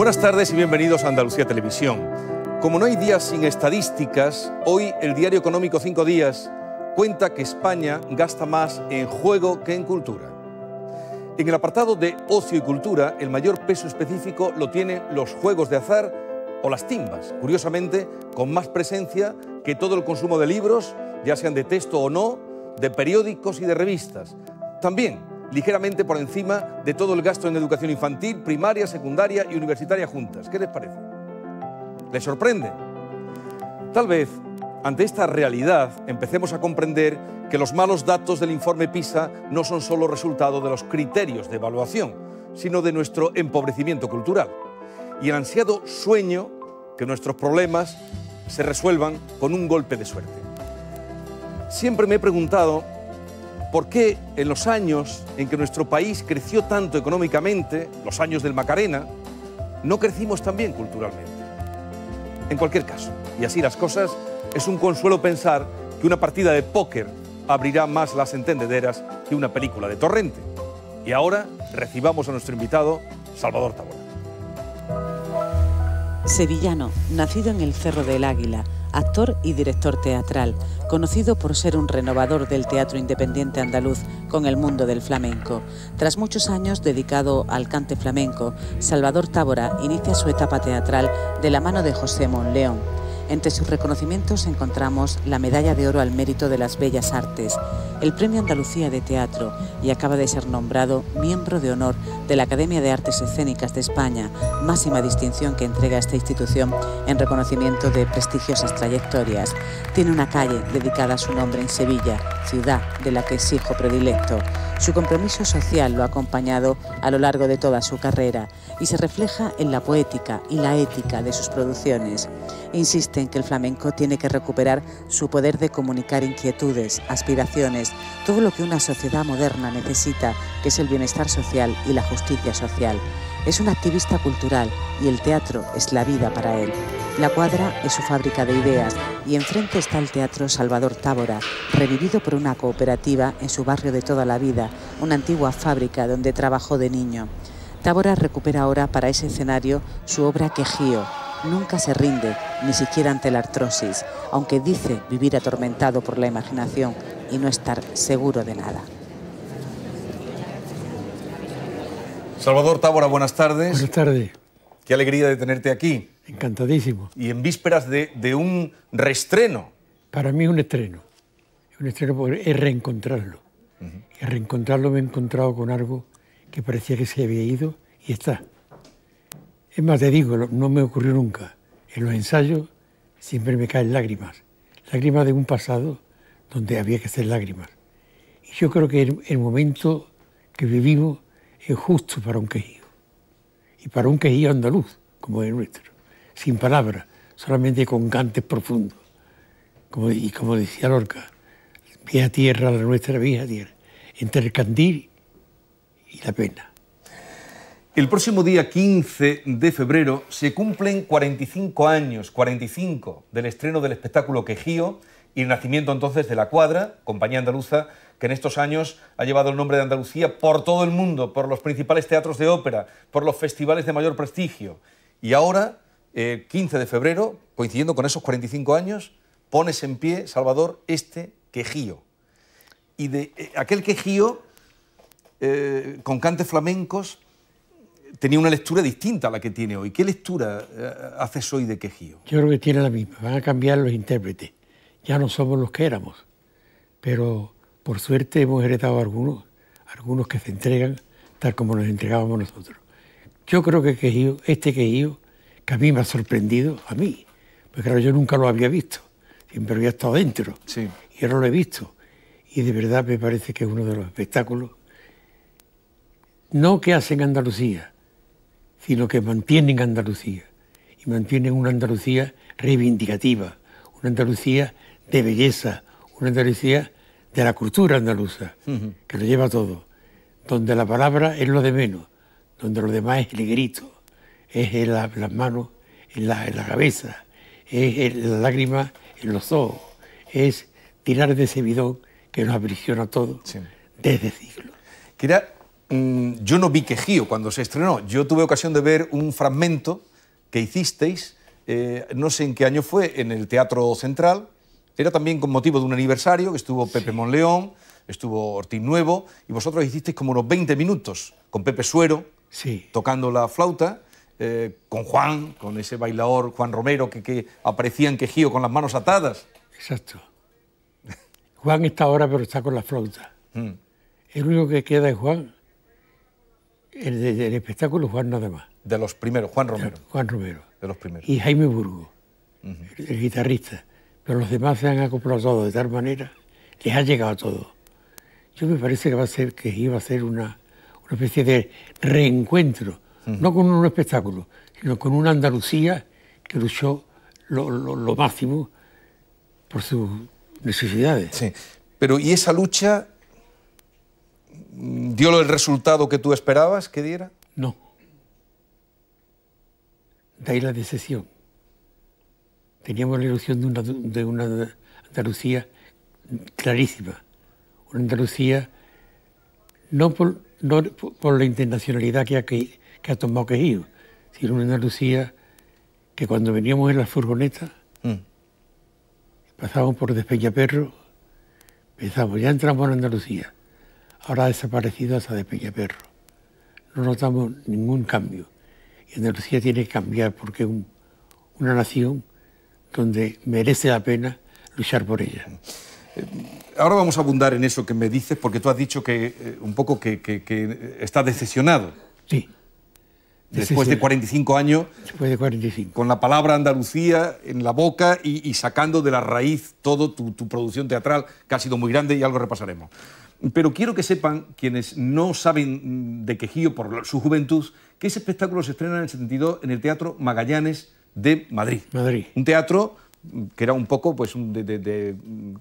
Buenas tardes y bienvenidos a Andalucía Televisión. Como no hay días sin estadísticas, hoy el diario económico Cinco Días cuenta que España gasta más en juego que en cultura. En el apartado de ocio y cultura, el mayor peso específico lo tienen los juegos de azar o las timbas, curiosamente con más presencia que todo el consumo de libros, ya sean de texto o no, de periódicos y de revistas. También ligeramente por encima de todo el gasto en educación infantil, primaria, secundaria y universitaria juntas. ¿Qué les parece? ¿Les sorprende? Tal vez, ante esta realidad, empecemos a comprender que los malos datos del informe PISA no son solo resultado de los criterios de evaluación, sino de nuestro empobrecimiento cultural y el ansiado sueño que nuestros problemas se resuelvan con un golpe de suerte. Siempre me he preguntado por qué en los años en que nuestro país creció tanto económicamente, los años del Macarena, no crecimos tan bien culturalmente. En cualquier caso, y así las cosas, es un consuelo pensar que una partida de póker abrirá más las entendederas que una película de torrente. Y ahora recibamos a nuestro invitado, Salvador Tabora. Sevillano, nacido en el Cerro del Águila, actor y director teatral, conocido por ser un renovador del teatro independiente andaluz con el mundo del flamenco. Tras muchos años dedicado al cante flamenco, Salvador Tábora inicia su etapa teatral de la mano de José Monleón entre sus reconocimientos encontramos la Medalla de Oro al Mérito de las Bellas Artes, el Premio Andalucía de Teatro y acaba de ser nombrado miembro de honor de la Academia de Artes Escénicas de España, máxima distinción que entrega esta institución en reconocimiento de prestigiosas trayectorias. Tiene una calle dedicada a su nombre en Sevilla, ciudad de la que es hijo predilecto. Su compromiso social lo ha acompañado a lo largo de toda su carrera y se refleja en la poética y la ética de sus producciones. Insiste en que el flamenco tiene que recuperar su poder de comunicar inquietudes, aspiraciones, todo lo que una sociedad moderna necesita, que es el bienestar social y la justicia social. Es un activista cultural y el teatro es la vida para él. La cuadra es su fábrica de ideas y enfrente está el Teatro Salvador Tábora, revivido por una cooperativa en su barrio de toda la vida, una antigua fábrica donde trabajó de niño. Tábora recupera ahora para ese escenario su obra Quejío. Nunca se rinde, ni siquiera ante la artrosis, aunque dice vivir atormentado por la imaginación y no estar seguro de nada. Salvador Tábora, buenas tardes. Buenas tardes. Qué alegría de tenerte aquí. Encantadísimo. Y en vísperas de, un reestreno. Para mí es un estreno. Es un estreno porque es reencontrarlo. Y reencontrarlo me he encontrado con algo que parecía que se había ido y está. Es más, te digo, no me ocurrió nunca. En los ensayos siempre me caen lágrimas. Lágrimas de un pasado donde había que hacer lágrimas. Y yo creo que el, el momento que vivimos es justo para un quejío. Y para un quejío andaluz, como el nuestro sin palabras, solamente con cantes profundos. Como, y como decía Lorca, vieja tierra, la nuestra vieja tierra, entre el candil y la pena. El próximo día 15 de febrero se cumplen 45 años, 45, del estreno del espectáculo Quejío y el nacimiento entonces de La Cuadra, compañía andaluza que en estos años ha llevado el nombre de Andalucía por todo el mundo, por los principales teatros de ópera, por los festivales de mayor prestigio. Y ahora el 15 de febrero, coincidiendo con esos 45 años, pones en pie, Salvador, este quejío. Y de eh, aquel quejío, eh, con cantes flamencos, tenía una lectura distinta a la que tiene hoy. ¿Qué lectura eh, haces hoy de quejío? Yo creo que tiene la misma. Van a cambiar los intérpretes. Ya no somos los que éramos. Pero por suerte hemos heredado algunos, algunos que se entregan tal como nos entregábamos nosotros. Yo creo que quejío, este quejío que a mí me ha sorprendido, a mí, porque claro, yo nunca lo había visto, siempre había estado dentro, sí. y ahora lo he visto. Y de verdad me parece que es uno de los espectáculos, no que hacen Andalucía, sino que mantienen Andalucía, y mantienen una Andalucía reivindicativa, una Andalucía de belleza, una Andalucía de la cultura andaluza, que lo lleva todo, donde la palabra es lo de menos, donde lo demás es el grito es en las manos, en la, cabeza, es en la lágrima en los ojos, es tirar de ese bidón que nos aprisiona todo desde siglos. Quería mm, yo no vi Quejío cuando se estrenó. Yo tuve ocasión de ver un fragmento que hicisteis, eh, no sé en qué año fue, en el Teatro Central. Era también con motivo de un aniversario, que estuvo Pepe Monleón, estuvo Ortiz Nuevo, y vosotros hicisteis como unos 20 minutos con Pepe Suero, Sí. tocando la flauta, eh, con Juan, con ese bailador Juan Romero que, que aparecía en Quejío con las manos atadas. Exacto. Juan está ahora, pero está con la flauta. Mm. El único que queda es Juan. El de- del espectáculo, Juan nada más. De los primeros, Juan Romero, Juan Romero. de los primeros. Y Jaime Burgo, el, el guitarrista. Pero los demás se han acoplado todos de tal manera, les ha llegado todo. Yo me parece que va a ser, que iba a ser una, una especie de reencuentro, no con un espectáculo, sino con una Andalucía que luchó lo, lo- lo máximo por sus necesidades. Sí. Pero ¿y esa lucha dio el resultado que tú esperabas que diera? No. De ahí la decepción. Teníamos la ilusión de una, de una Andalucía clarísima. Una Andalucía no por, no por- la internacionalidad que ha, que, que ha tomado Quejío, sino una Andalucía que cuando veníamos en las furgonetas, Mm. pasábamos por Despeñaperro, pensábamos, ya entramos en Andalucía. Ahora ha desaparecido hasta Despeñaperro. No notamos ningún cambio. Y Andalucía tiene que cambiar porque es un- una nación donde merece la pena luchar por ella. Ahora vamos a abundar en eso que me dices, porque tú has dicho que eh, un poco que, que, que está decepcionado Sí, después de Decepcionado. 45 años después de 45. con la palabra Andalucía en la boca y, y sacando de la raíz todo tu, tu producción teatral, que ha sido muy grande y algo repasaremos. Pero quiero que sepan, quienes no saben de Quejío por su juventud, que ese espectáculo se estrena en el 72 en el Teatro Magallanes de Madrid. Madrid. Un teatro que era un poco pues, de, de- de, mm,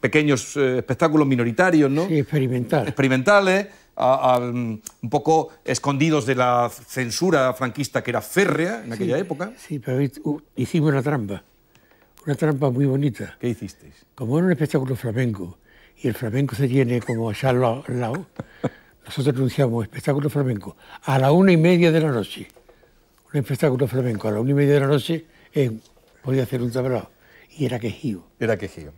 pequeños eh, espectáculos minoritarios, ¿no? Sí, experimentar. experimentales, a- a, un poco escondidos de la censura franquista que era férrea en aquella época. Sí, pero hi- hicimos una trampa. Una trampa muy bonita. ¿Qué hicisteis? Como era un espectáculo flamenco y el flamenco se tiene como allá al lado, nosotros anunciamos espectáculo flamenco a la una y media de la noche. Un espectáculo flamenco a la una y media de la noche eh, podía hacer un tablao y era quejío. Era Quejío.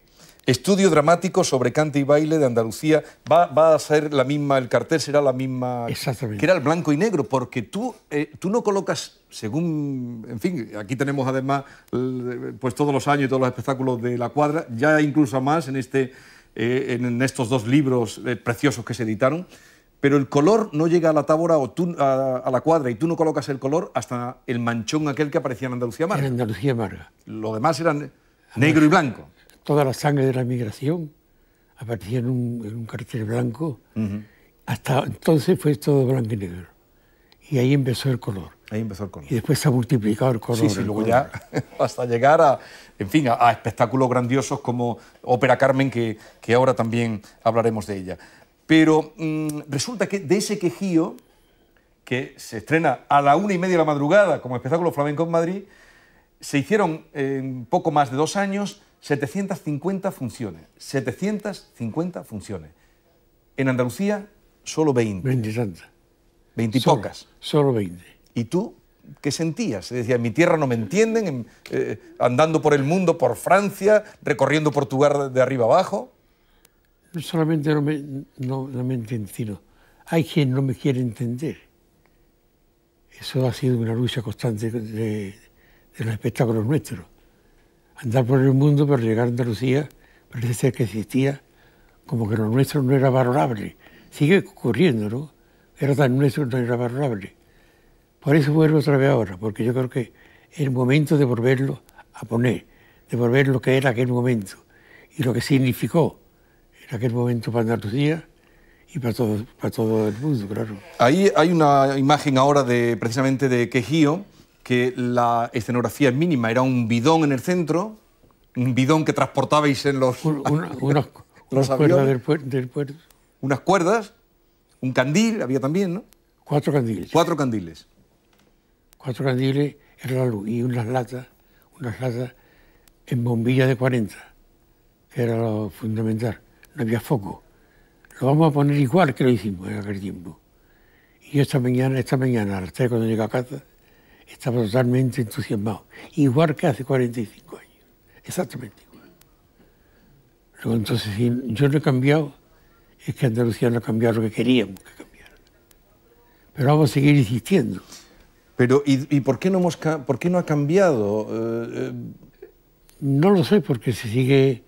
Estudio dramático sobre cante y baile de Andalucía. Va, va a ser la misma, el cartel será la misma. Exactamente. Que era el blanco y negro, porque tú, eh, tú no colocas, según. En fin, aquí tenemos además eh, pues todos los años y todos los espectáculos de la cuadra, ya incluso más en, este, eh, en estos dos libros eh, preciosos que se editaron. Pero el color no llega a la tábora o tú, a, a la cuadra y tú no colocas el color hasta el manchón aquel que aparecía en Andalucía Era Mar. Andalucía amarga. Lo demás eran negro y blanco. Toda la sangre de la migración aparecía en un, en un cartel blanco. Hasta entonces fue todo blanco y negro. Y ahí empezó el color. Ahí empezó el color. Y después se ha multiplicado el color. Sí, sí, luego color. ya hasta llegar a, en fin, a, a espectáculos grandiosos como Ópera Carmen, que, que ahora también hablaremos de ella. Pero mm, resulta que de ese quejío, que se estrena a la una y media de la madrugada como espectáculo flamenco en Madrid, se hicieron en poco más de dos años 750 funciones. 750 funciones. En Andalucía, solo 20. Veinte y tantas. 20 y Solo- pocas. Solo 20. ¿Y tú qué sentías? Se decía, en mi tierra no me entienden, en- eh, andando por el mundo, por Francia, recorriendo Portugal de arriba abajo. No solamente no me, no, no me entiende, sino hay quien no me quiere entender. Eso ha sido una lucha constante de, de los espectáculos nuestros. Andar por el mundo para llegar a Andalucía parece ser que existía como que lo nuestro no era valorable. Sigue ocurriendo, ¿no? Era tan nuestro no era valorable. Por eso vuelvo otra vez ahora, porque yo creo que es el momento de volverlo a poner, de volver lo que era aquel momento y lo que significó en aquel momento para Andalucía y para todo, para todo el mundo, claro. Ahí hay una imagen ahora de precisamente de Quejío, que la escenografía es mínima, era un bidón en el centro, un bidón que transportabais en los, Un- una- Los cuerdas del, puer- del puerto, unas cuerdas, un candil, había también, ¿no? cuatro candiles. Cuatro candiles. Cuatro candiles era la luz y unas latas, unas latas en bombilla de 40, que era lo fundamental. No había foco. Lo vamos a poner igual que lo hicimos en aquel tiempo. yo esta mañana, esta mañana, a las 3 cuando llegué a casa, estaba totalmente entusiasmado. Igual que hace 45 años. Exactamente igual. Luego, entonces, si yo no he cambiado, es que Andalucía no ha cambiado lo que queríamos que cambiara. Pero vamos a seguir insistiendo. Pero, ¿y, por, qué no hemos, por qué no ha cambiado? Eh, eh, no lo sé, porque se sigue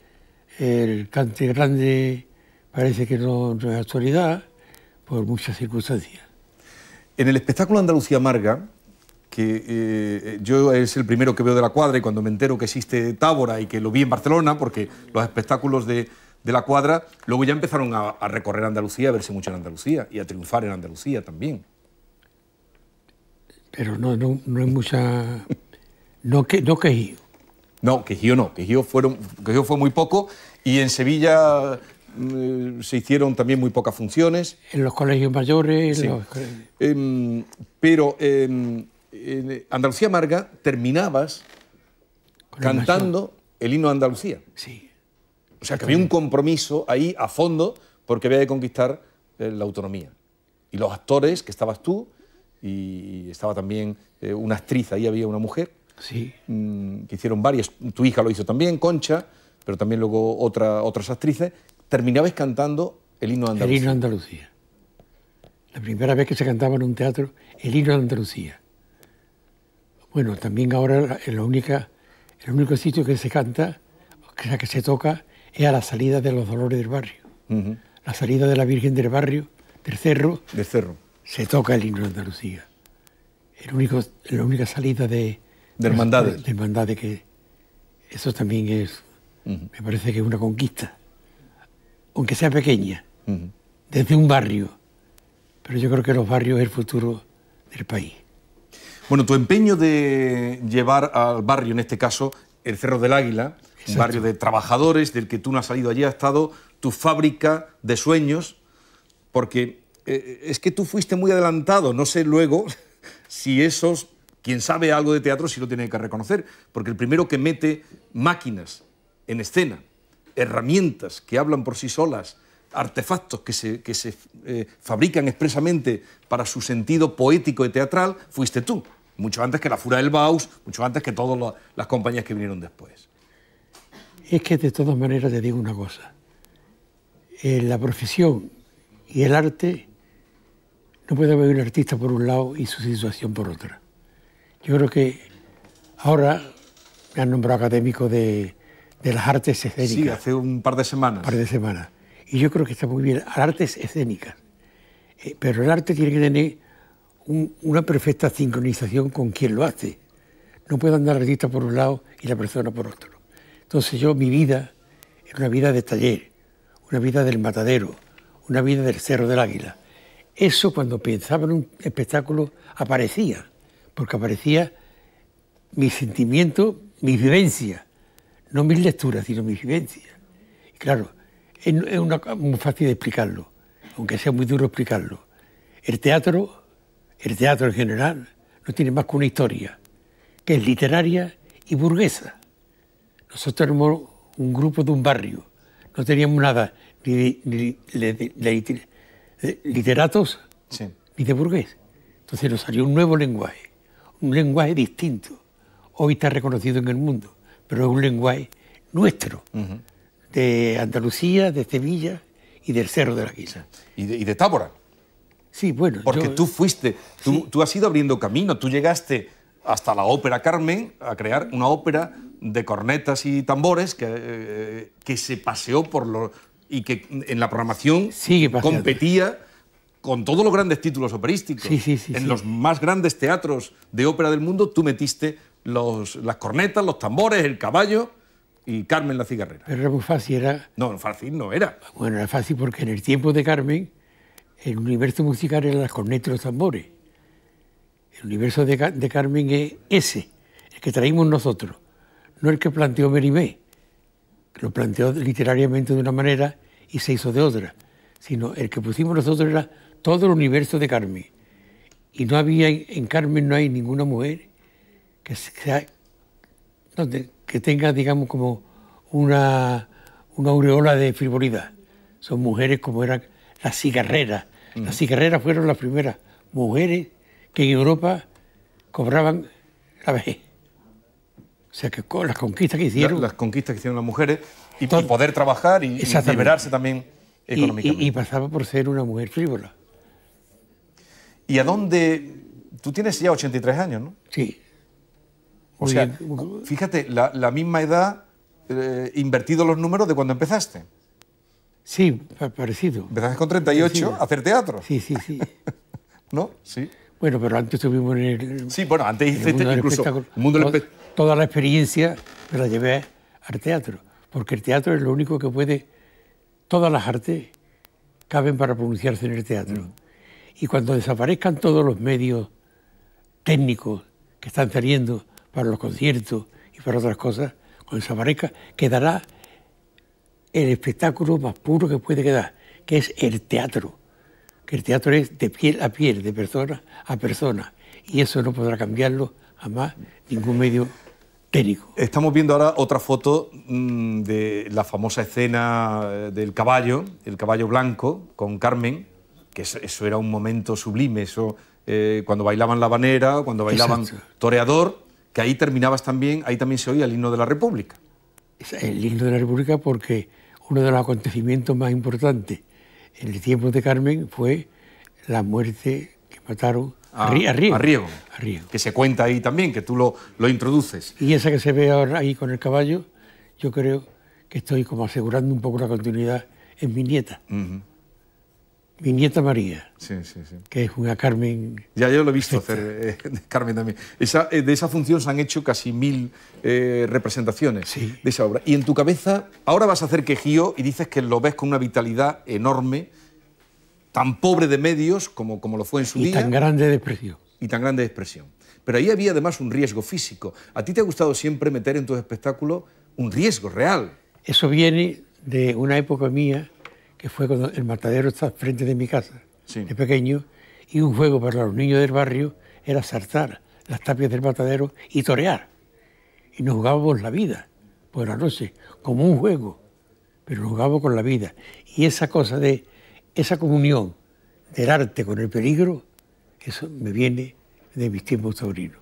el cante grande, parece que no, no es actualidad, por muchas circunstancias. En el espectáculo Andalucía Amarga, que eh, yo es el primero que veo de la cuadra y cuando me entero que existe Tábora y que lo vi en Barcelona, porque los espectáculos de, de la cuadra luego ya empezaron a, a, recorrer Andalucía, a verse mucho en Andalucía y a triunfar en Andalucía también. Pero no, no, no hay mucha... No, que, no quejío. No, quejío no, quejío, fueron, quejío fue muy poco y en Sevilla mm, se hicieron también muy pocas funciones. En los colegios mayores. Sí. Los... Eh, pero eh, Andalucía Amarga terminabas cantando el, himno de Andalucía. Sí. O sea, que había un compromiso ahí a fondo porque había que conquistar eh, la autonomía. Y los actores, que estabas tú, y estaba también eh, una actriz, ahí había una mujer, sí. mmm, que hicieron varias, tu hija lo hizo también, Concha, pero también luego otra, otras actrices, terminabais cantando el himno de Andalucía. El himno de Andalucía. La primera vez que se cantaba en un teatro, el himno de Andalucía. Bueno, también ahora la única, el único sitio que se canta, o sea, que se toca, es a la salida de los dolores del barrio. Uh -huh. La salida de la Virgen del barrio, del cerro. Del cerro. Se toca el himno de Andalucía. El único, la única salida de... De hermandades. De hermandades que... Eso también es... Uh -huh. Me parece que es una conquista. Aunque sea pequeña. Uh -huh. Desde un barrio. Pero yo creo que los barrios es el futuro del país. Bueno, tu empeño de llevar al barrio, en este caso, el Cerro del Águila, Exacto. un barrio de trabajadores del que tú no has salido allí, ha estado tu fábrica de sueños, porque eh, es que tú fuiste muy adelantado, no sé luego si esos, quien sabe algo de teatro, sí lo tiene que reconocer, porque el primero que mete máquinas en escena, herramientas que hablan por sí solas, artefactos que se, que se eh, fabrican expresamente para su sentido poético y teatral, fuiste tú, mucho antes que la Fura del Baus, mucho antes que todas las compañías que vinieron después. Es que de todas maneras te digo una cosa, eh, la profesión y el arte no puede haber un artista por un lado y su situación por otra. Yo creo que ahora me han nombrado académico de, de las artes escénicas. Sí, hace un par de semanas. Un par de semanas. Y yo creo que está muy bien, artes escénicas. Eh, pero el arte tiene que tener un, una perfecta sincronización con quien lo hace. No puede andar el artista por un lado y la persona por otro. Entonces yo, mi vida, es una vida de taller, una vida del matadero, una vida del Cerro del Águila. Eso cuando pensaba en un espectáculo aparecía, porque aparecía mi sentimiento, mi vivencia, no mis lecturas, sino mi vivencia. Y claro, es una, muy fácil de explicarlo, aunque sea muy duro explicarlo. El teatro, el teatro en general, no tiene más que una historia, que es literaria y burguesa. Nosotros éramos un grupo de un barrio, no teníamos nada ni, de, de, de, literatos sí. ni de burgués. Entonces nos salió un nuevo lenguaje, un lenguaje distinto. Hoy está reconocido en el mundo, pero es un lenguaje nuestro, uh -huh. de Andalucía, de Sevilla y del Cerro de la Guisa. Y de, y de Tábora. Sí, bueno. Porque yo, tú fuiste, tú, sí. tú has ido abriendo camino, tú llegaste hasta la ópera Carmen a crear una ópera de cornetas y tambores que, eh, que se paseó por lo y que en la programación competía con todos los grandes títulos operísticos. Sí, sí, sí, en los más grandes teatros de ópera del mundo tú metiste los, las cornetas, los tambores, el caballo y Carmen la cigarrera. Pero era muy fácil, era... No, fácil no era. Bueno, era fácil porque en el tiempo de Carmen el universo musical era las cornetas y los tambores. El universo de, Carmen es ese, el que traímos nosotros, no el que planteó Merimé, que lo planteó literariamente de una manera y se hizo de otra, sino el que pusimos nosotros era todo el universo de Carmen. Y no había, en Carmen no hay ninguna mujer que tenga, digamos, como una, una aureola de frivolidad. Son mujeres como eran las cigarreras. Uh -huh. Las cigarreras fueron las primeras mujeres que en Europa cobraban la vejez. O sea, que con las conquistas que hicieron... las conquistas que hicieron las mujeres y, poder trabajar y, liberarse también económicamente. Y, pasaba por ser una mujer frívola. ¿Y a dónde...? Tú tienes ya 83 años, ¿no? Sí. O sea, fíjate, la, misma edad, eh, invertido los números de cuando empezaste. Sí, parecido. Empezaste con 38 a hacer teatro. Sí, sí, sí. ¿No? Sí. Bueno, pero antes estuvimos en el. Sí, bueno, antes hiciste incluso. El mundo del toda la experiencia me la llevé al teatro, porque el teatro es lo único que puede. Todas las artes caben para pronunciarse en el teatro. Mm. Y cuando desaparezcan todos los medios técnicos que están saliendo para los conciertos y para otras cosas, cuando desaparezca, quedará el espectáculo más puro que puede quedar, que es el teatro. Que el teatro es de piel a piel, de persona a persona. Y eso no podrá cambiarlo jamás ningún medio técnico. Estamos viendo ahora otra foto mm, de la famosa escena eh, del caballo, el caballo blanco, con Carmen, que eso, era un momento sublime, eso eh, cuando bailaban la banera, cuando bailaban toreador, que ahí terminabas también, ahí también se oía el himno de la República. El himno de la República porque uno de los acontecimientos más importantes en el tiempo de Carmen fue la muerte que mataron a, Riego, Que se cuenta ahí también, que tú lo, lo, introduces. Y esa que se ve ahora ahí con el caballo, yo creo que estoy como asegurando un poco la continuidad en mi nieta mi nieta María, que es una Carmen... Ya yo lo he visto hacer eh, Carmen también. Eh, de esa función se han hecho casi mil eh, representaciones de esa obra. Y en tu cabeza, ahora vas a hacer quejío y dices que lo ves con una vitalidad enorme, tan pobre de medios como, como lo fue en su día. Y tan grande de expresión. Y tan grande de expresión. Pero ahí había además un riesgo físico. ¿A ti te ha gustado siempre meter en tus espectáculos un riesgo real? Eso viene de una época mía que fue cuando el matadero está frente de mi casa, de pequeño, y un juego para los niños del barrio era saltar las tapias del matadero y torear. Y nos jugábamos la vida por la noche, como un juego, pero nos jugábamos con la vida. Y esa cosa de, esa comunión del arte con el peligro, eso me viene de mis tiempos taurinos.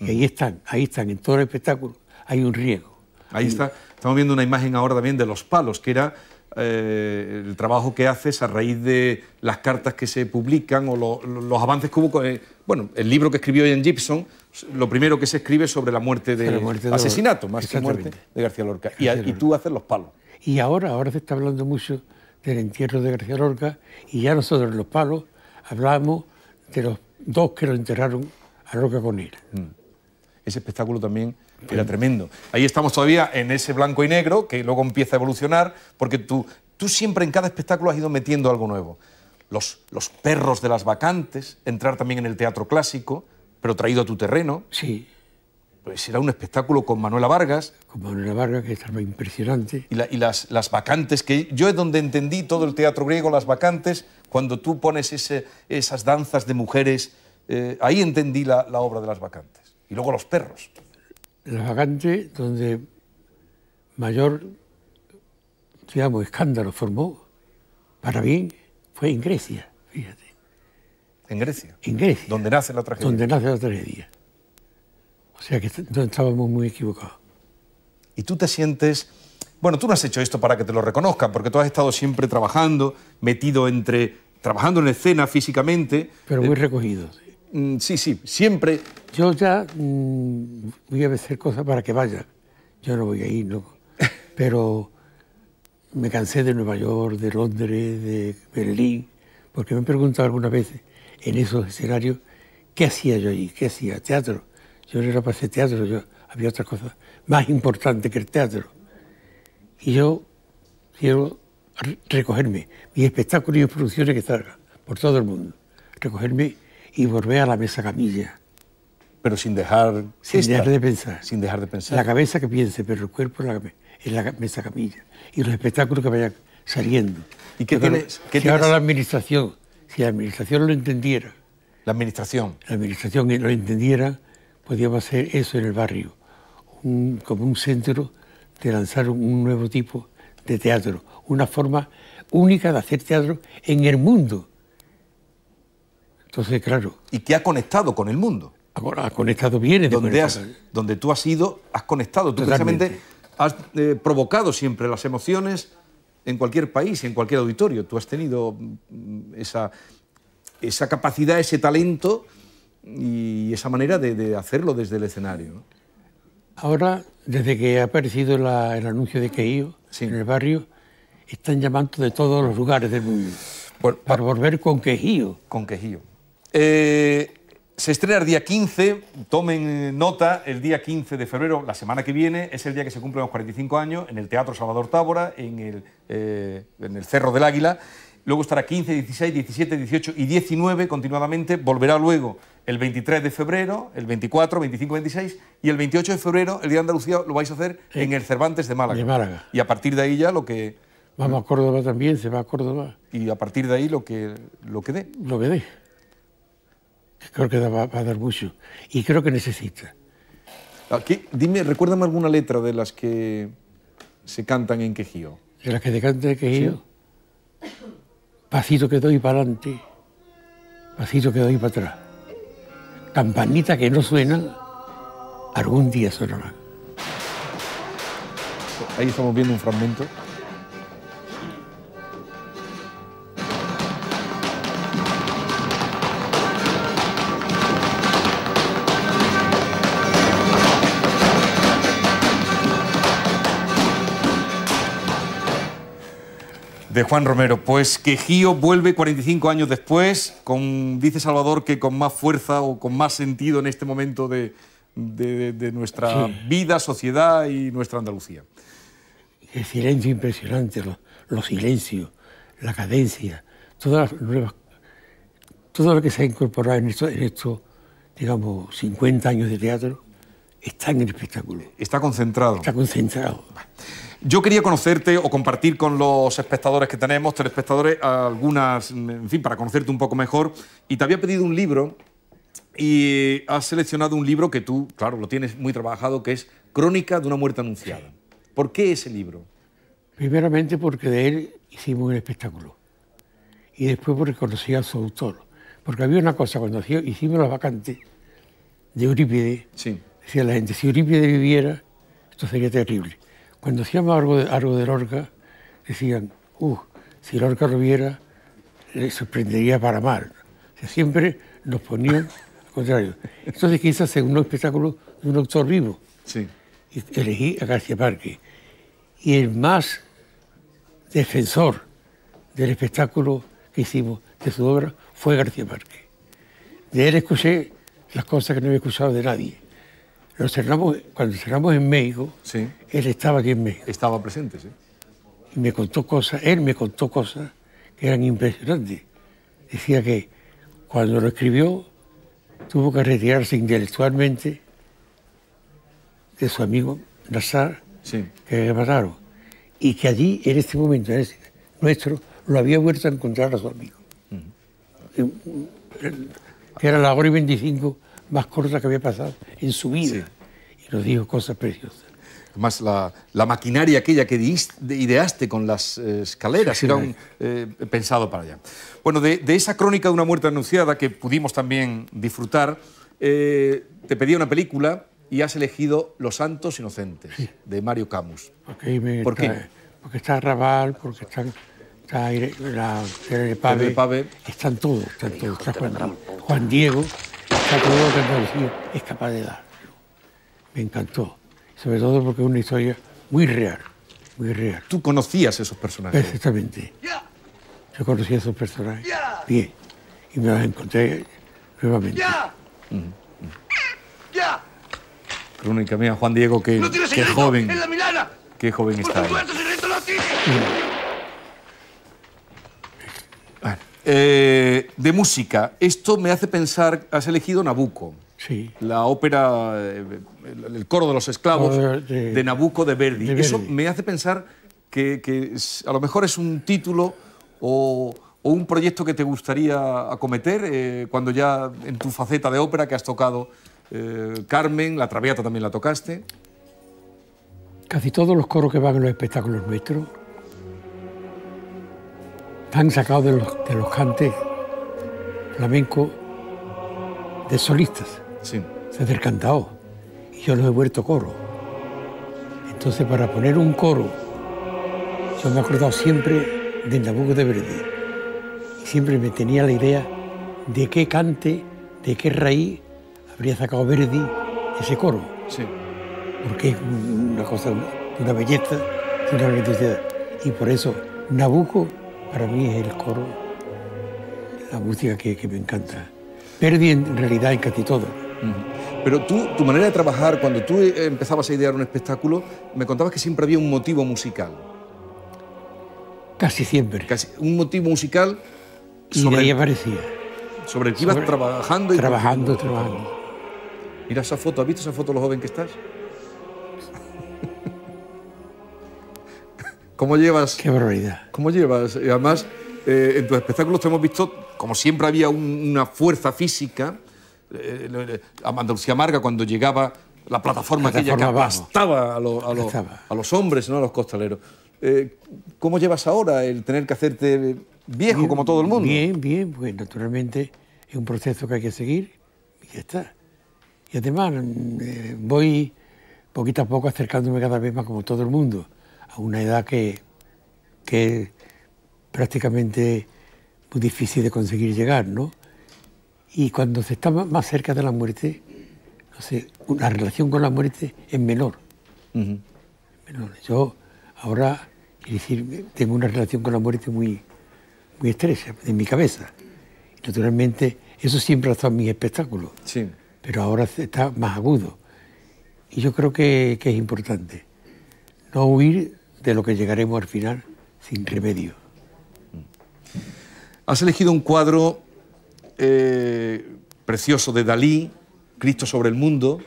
Y ahí están, ahí están, en todo el espectáculo hay un riesgo. Ahí está, estamos viendo una imagen ahora también de los palos, que era eh, el trabajo que haces a raíz de las cartas que se publican o los avances que hubo. Eh, bueno, el libro que escribió Ian Gibson, lo primero que se escribe sobre la muerte de, asesinato, más que muerte, de García Lorca. Y, y, tú haces los palos. Y ahora, ahora se está hablando mucho del entierro de García Lorca y ya nosotros en los palos hablamos de los dos que lo enterraron a Lorca con él. Mm. Ese espectáculo también era tremendo. Ahí estamos todavía en ese blanco y negro que luego empieza a evolucionar porque tú, tú siempre en cada espectáculo has ido metiendo algo nuevo. Los, los perros de las vacantes, entrar también en el teatro clásico, pero traído a tu terreno. Sí. Pues era un espectáculo con Manuela Vargas. Con Manuela Vargas, que estaba impresionante. Y, y las, las, vacantes, que yo es donde entendí todo el teatro griego, las vacantes, cuando tú pones ese, esas danzas de mujeres, eh, ahí entendí la, la obra de las vacantes. Y luego los perros la vacante donde mayor, digamos, escándalo formó, para bien, fue en Grecia, fíjate. ¿En Grecia? En Grecia. Donde nace la tragedia. Donde nace la tragedia. O sea que estábamos muy equivocados. Y tú te sientes... Bueno, tú no has hecho esto para que te lo reconozcan, porque tú has estado siempre trabajando, metido entre... trabajando en escena físicamente. Pero muy recogido. Mm, sí, sí, siempre. Yo ya mm, voy a hacer cosas para que vaya. Yo no voy a ir, ¿no? Pero me cansé de Nueva York, de Londres, de Berlín, porque me han preguntado algunas veces en esos escenarios qué hacía yo allí, qué hacía, teatro. Yo no era para hacer teatro, yo había otras cosas más importantes que el teatro. Y yo quiero recogerme, mis espectáculos y mis producciones que salgan por todo el mundo, recogerme y volver a la mesa camilla. Pero sin dejar... Sin dejar de pensar. Sin dejar de pensar. La cabeza que piense, pero el cuerpo en la, mesa camilla. Y los espectáculos que vayan saliendo. ¿Y qué tienes? si ahora la administración, si la administración lo entendiera... La administración. La administración lo entendiera, podríamos hacer eso en el barrio. como un centro de lanzar un nuevo tipo de teatro. Una forma única de hacer teatro en el mundo Entonces, claro. Y que ha conectado con el mundo. Ha, conectado bien. Donde, has, donde tú has ido, has conectado. Tú precisamente has eh, provocado siempre las emociones en cualquier país, en cualquier auditorio. Tú has tenido mm, esa, esa capacidad, ese talento y esa manera de, hacerlo desde el escenario. Ahora, desde que ha aparecido el anuncio de Quejío en el barrio, están llamando de todos los lugares del mundo para volver con Quejío. Con Quejío. Eh, se estrena el día 15, tomen nota, el día 15 de febrero, la semana que viene, es el día que se cumplen los 45 años en el Teatro Salvador Tábora, en el, eh, en el Cerro del Águila. Luego estará 15, 16, 17, 18 y 19 continuadamente. Volverá luego el 23 de febrero, el 24, 25, 26 y el 28 de febrero, el Día de Andalucía, lo vais a hacer en el Cervantes de Málaga. de Málaga. Y a partir de ahí ya lo que... Vamos a Córdoba también, se va a Córdoba. Y a partir de ahí lo que, lo que dé. Lo que dé. Creo que va, a dar mucho. Y creo que necesita. Aquí, dime, recuérdame alguna letra de las que se cantan en Quejío. De las que se cantan en Quejío. Pasito que doy para adelante, pasito que doy para atrás. Campanita que no suena, algún día sonará. Ahí estamos viendo un fragmento. De Juan Romero. Pues que Gío vuelve 45 años después, con, dice Salvador que con más fuerza o con más sentido en este momento de, nuestra vida, sociedad y nuestra Andalucía. El silencio impresionante, los, silencios, la cadencia, todas las nuevas, todo lo que se ha incorporado en estos, esto, digamos, 50 años de teatro está en el espectáculo. Está concentrado. Está concentrado. Yo quería conocerte o compartir con los espectadores que tenemos, telespectadores, algunas, en fin, para conocerte un poco mejor. Y te había pedido un libro y has seleccionado un libro que tú, claro, lo tienes muy trabajado, que es Crónica de una muerte anunciada. ¿Por qué ese libro? Primeramente porque de él hicimos un espectáculo. Y después porque conocí a su autor. Porque había una cosa, cuando hicimos la vacante de Eurípides, sí. decía la gente, si Eurípides viviera, esto sería terrible. Cuando hacíamos algo de, algo de Lorca, decían, uh, si Lorca lo viera, le sorprendería para mal. siempre nos ponían al contrario. Entonces quise hacer un espectáculo de un autor vivo. Sí. Y elegí a García Parque. Y el más defensor del espectáculo que hicimos de su obra fue García Parque. De él escuché las cosas que no había escuchado de nadie cerramos, cuando cerramos en México, él estaba aquí en México. Estaba presente, sí. Y me contó cosas, él me contó cosas que eran impresionantes. Decía que cuando lo escribió tuvo que retirarse intelectualmente de su amigo Nazar, que le mataron. Y que allí, en este momento nuestro, lo había vuelto a encontrar a su amigo. Que era la hora y 25 más corta que había pasado en su vida. Y nos dijo cosas preciosas. Además, la, la maquinaria aquella que ideaste con las eh, escaleras era un, eh, pensado para allá. Bueno, de, de, esa crónica de una muerte anunciada que pudimos también disfrutar, eh, te pedí una película y has elegido Los Santos Inocentes, de Mario Camus. ¿Por qué? Porque está Raval, porque están, está la, Pave, Pave, están todos, están todos. Está Juan, Juan Diego, todo lo que Andalucía es capaz de dar. Me encantó, sobre todo porque es una historia muy real, muy real. ¿Tú conocías esos personajes? Perfectamente. Yo conocía a esos personajes bien y me los encontré nuevamente. Crónica mía, Juan Diego, que, qué joven. Qué joven está. Eh, de música, esto me hace pensar, has elegido Nabucco. Sí. La ópera, eh, el, coro de los esclavos de, Nabucco de Verdi. Eso me hace pensar que, a lo mejor es un título o, un proyecto que te gustaría acometer eh, cuando ya en tu faceta de ópera que has tocado Carmen, la Traviata también la tocaste. Casi todos los coros que van en los espectáculos nuestros están sacados de los, de los cantes flamencos de solistas, Sí. se del cantao, y yo los he vuelto coro. Entonces, para poner un coro, yo me he acordado siempre de Nabucco de Verdi. Y siempre me tenía la idea de qué cante, de qué raíz habría sacado Verdi ese coro, Sí. porque es una cosa, una belleza, una grandiosidad. Y por eso, Nabucco para mí es el coro, la música que, que me encanta. Verdi en realidad en casi todo. Pero tú, tu manera de trabajar, cuando tú eh, empezabas a idear un espectáculo, me contabas que siempre había un motivo musical. Casi siempre. Casi, un motivo musical Y de sobre, ahí el, aparecía. sobre el que ibas trabajando. Y Trabajando, trabajando. Mira esa foto, ¿has visto esa foto de lo joven que estás? ¿Cómo llevas? Qué barbaridad. ¿Cómo llevas? Y además, eh, en tus espectáculos te hemos visto, como siempre había un- una fuerza física. eh, eh, a Andalucía Marga, cuando llegaba la plataforma, aquella que Plataforma abajo. aplastaba a, los- a Aplastaba. a los hombres, no a los costaleros. Eh, ¿Cómo llevas ahora el tener que hacerte viejo Bien, como todo el mundo? Bien, bien, pues naturalmente es un proceso que hay que seguir y ya está. Y además mm, eh, voy poquito a poco acercándome cada vez más como todo el mundo a una edad que, que es prácticamente muy difícil de conseguir llegar, ¿no? Y cuando se está más cerca de la muerte, no sé, la relación con la muerte es menor. Menor. Yo ahora, quiero decir, tengo una relación con la muerte muy, muy estrecha en mi cabeza. Naturalmente, eso siempre ha estado en mis espectáculos, Sí. pero ahora está más agudo. Y yo creo que, que es importante no huir de lo que llegaremos al final sin remedio. Has elegido un cuadro eh, precioso de Dalí, Cristo sobre el mundo,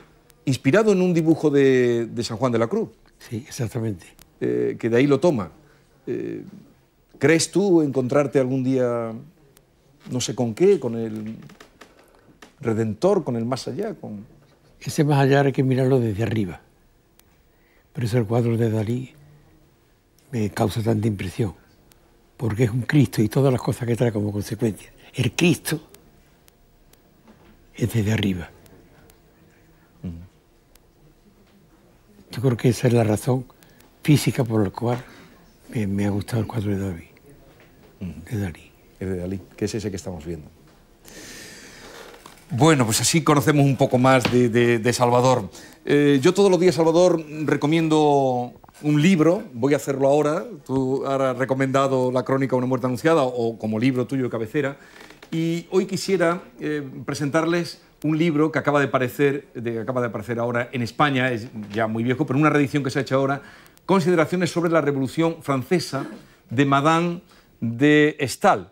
inspirado en un dibujo de, de San Juan de la Cruz, Sí, exactamente. eh, que de ahí lo toma. Eh, ¿Crees tú encontrarte algún día, no sé con qué, con el Redentor, con el más allá? Con... Ese más allá hay que mirarlo desde arriba. Por eso el cuadro de Dalí me causa tanta impresión, porque es un Cristo y todas las cosas que trae como consecuencia. El Cristo es desde arriba. Yo creo que esa es la razón física por la cual me, me ha gustado el cuadro de David, de Dalí. El de Dalí, que es ese que estamos viendo. Bueno, pues así conocemos un poco más de, de- de Salvador. Eh, yo todos los días, Salvador, recomiendo un libro, voy a hacerlo ahora, tú has recomendado La crónica una muerte anunciada o como libro tuyo de cabecera, y hoy quisiera eh, presentarles un libro que acaba de, aparecer, de- acaba de aparecer ahora en España, es ya muy viejo, pero una reedición que se ha hecho ahora, Consideraciones sobre la Revolución Francesa de Madame de Stael.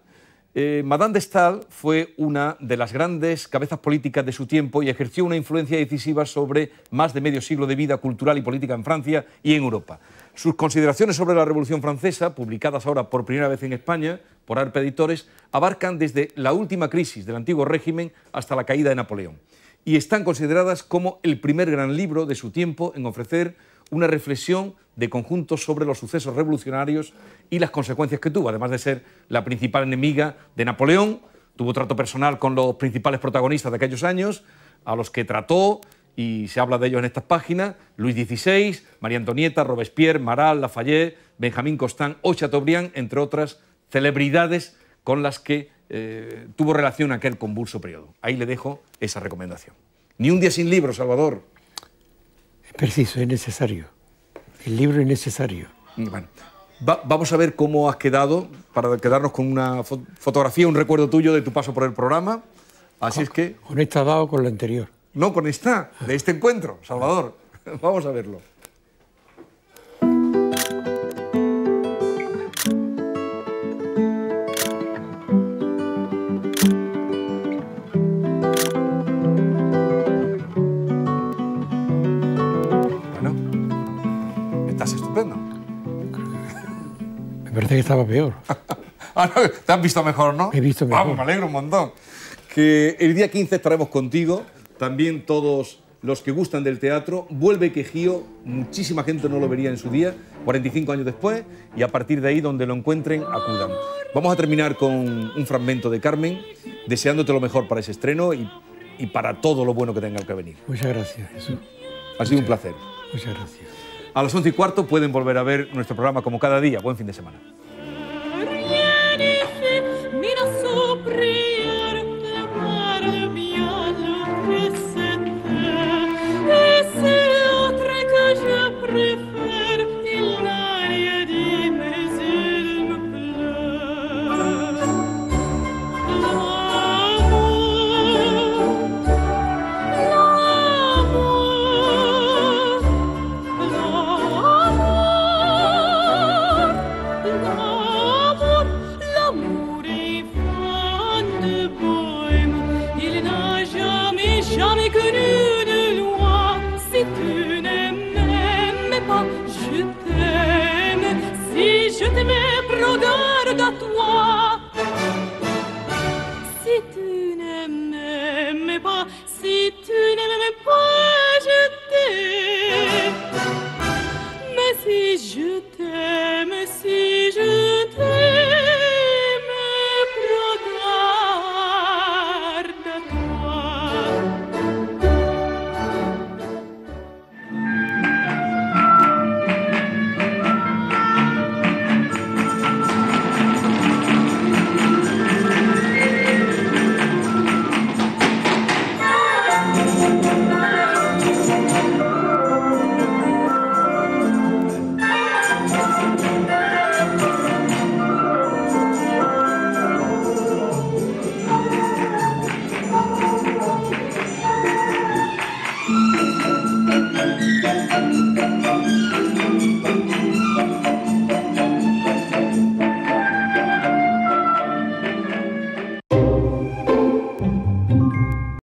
Eh, Madame de Stael fue una de las grandes cabezas políticas de su tiempo y ejerció una influencia decisiva sobre más de medio siglo de vida cultural y política en Francia y en Europa. Sus consideraciones sobre la Revolución Francesa, publicadas ahora por primera vez en España por Arpe Editores, abarcan desde la última crisis del antiguo régimen hasta la caída de Napoleón y están consideradas como el primer gran libro de su tiempo en ofrecer una reflexión de conjunto sobre los sucesos revolucionarios y las consecuencias que tuvo, además de ser la principal enemiga de Napoleón, tuvo trato personal con los principales protagonistas de aquellos años, a los que trató, y se habla de ellos en estas páginas, Luis XVI, María Antonieta, Robespierre, Marat, Lafayette, Benjamín Constant o Chateaubriand, entre otras celebridades con las que eh, tuvo relación aquel convulso periodo. Ahí le dejo esa recomendación. Ni un día sin libro, Salvador. Preciso, es necesario. El libro es necesario. Bueno, va- vamos a ver cómo has quedado para quedarnos con una fo- fotografía, un recuerdo tuyo de tu paso por el programa. Así es que, Con esta dado con la anterior. no con esta, de este encuentro, Salvador. Vamos a verlo. Que estaba peor. Ah, no, te has visto mejor, ¿no? He visto mejor. Vamos, me alegro un montón. Que el día 15 estaremos contigo, también todos los que gustan del teatro. Vuelve Quejío, muchísima gente no lo vería en su día, 45 años después, y a partir de ahí, donde lo encuentren, acudan. Vamos a terminar con un fragmento de Carmen, deseándote lo mejor para ese estreno y y para todo lo bueno que tenga que venir. Muchas gracias, Jesús. Ha sido un placer. Muchas gracias. A las once y cuarto pueden volver a ver nuestro programa como cada día. Buen fin de semana. Si tu ne m'aimes